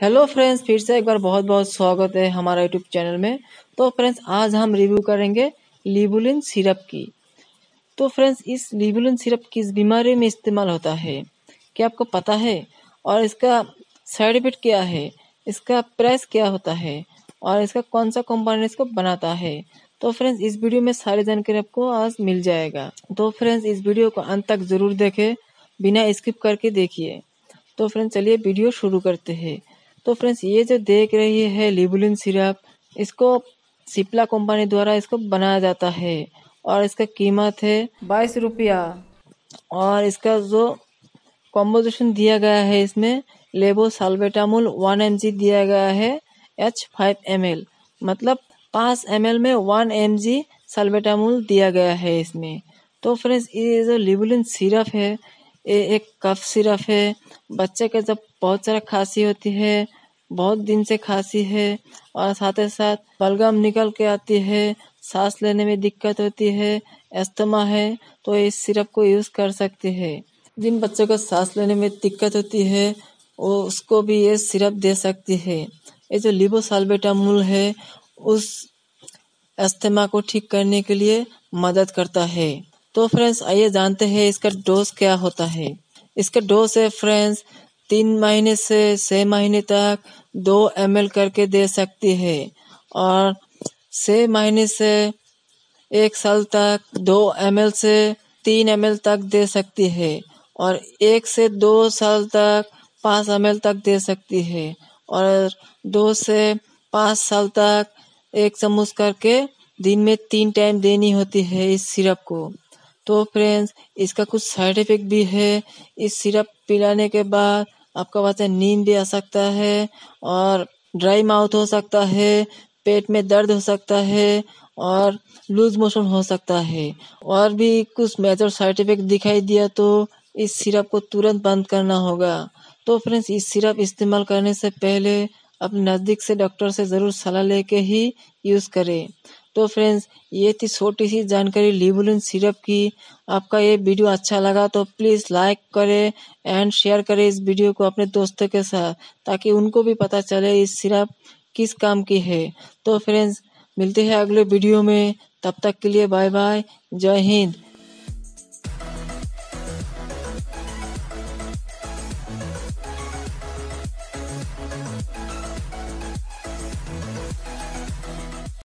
Hello friends फिर से एक बार बहुत बहुत स्वागत है हमारा यूट्यूब चैनल में। तो फ्रेंड्स आज हम रिव्यू करेंगे लिबुलिन सिरप की। तो फ्रेंड्स इस लिबुलिन सिरप किस बीमारी में इस्तेमाल होता है। क्या आपको पता है? और इसका साइड इफ़ेक्ट क्या है? इसका प्राइस क्या होता है? और इसका कौन सा कंपनी इसको बनाता है? तो फ्रेंड्स इस वीडियो में सारी जानकारी आपको आज मिल जाएगा। तो फ्रेंड्स इस वीडियो को अंत तक ज़रूर देखें, बिना स्किप करके देखिए। तो फ्रेंड्स चलिए वीडियो शुरू करते हैं। तो फ्रेंड्स ये जो देख रही है लिबुलिन सिरप इसको सिप्ला कंपनी द्वारा इसको बनाया जाता है और इसका कीमत है बाईस रुपया। और इसका जो कॉम्पोजिशन दिया गया है इसमें लेबो साल्वेटामुल वन एम दिया गया है एच फाइव एम मतलब पाँच एम में वन एम जी साल्वेटामुल दिया गया है इसमें। तो फ्रेंड्स ये जो लिबुलिन सिरप है ये एक कफ सिरप है। बच्चे का जब बहुत सारा खांसी होती है बहुत दिन से खांसी है और साथ ही साथ बलगम निकल के आती है, सांस लेने में दिक्कत होती है एस्थमा है तो इस सिरप को यूज़ कर सकते हैं। जिन बच्चों को सांस लेने में दिक्कत होती है, वो उसको भी ये सिरप दे सकती है। ये जो लिबो लिबोसाल्बेटामूल है, उस अस्थमा को ठीक करने के लिए मदद करता है। तो फ्रेंड्स, आइए जानते हैं इसका डोज क्या होता है। इसका डोज है फ्रेंड्स तीन महीने से छः महीने तक दो एम करके दे सकती है और छः महीने से एक साल तक दो एम से तीन एम तक दे सकती है और एक से दो साल तक पाँच एम तक दे सकती है और दो से पाँच साल तक एक चम्मच करके दिन में तीन टाइम देनी होती है इस सिरप को। तो फ्रेंड्स इसका कुछ साइड इफ़ेक्ट भी है। इस सिरप पिलाने के बाद आपका बच्चा नींद भी आ सकता है और ड्राई माउथ हो सकता है, पेट में दर्द हो सकता है और लूज मोशन हो सकता है। और भी कुछ मेजर साइड इफ़ेक्ट दिखाई दिया तो इस सिरप को तुरंत बंद करना होगा। तो फ्रेंड्स इस सिरप इस्तेमाल करने से पहले अपने नज़दीक से डॉक्टर से ज़रूर सलाह लेके ही यूज़ करें। तो फ्रेंड्स ये थी छोटी सी जानकारी लिबुलिन सिरप की। आपका ये वीडियो अच्छा लगा तो प्लीज़ लाइक करें एंड शेयर करें इस वीडियो को अपने दोस्तों के साथ, ताकि उनको भी पता चले इस सिरप किस काम की है। तो फ्रेंड्स मिलते हैं अगले वीडियो में। तब तक के लिए बाय बाय जय हिंद।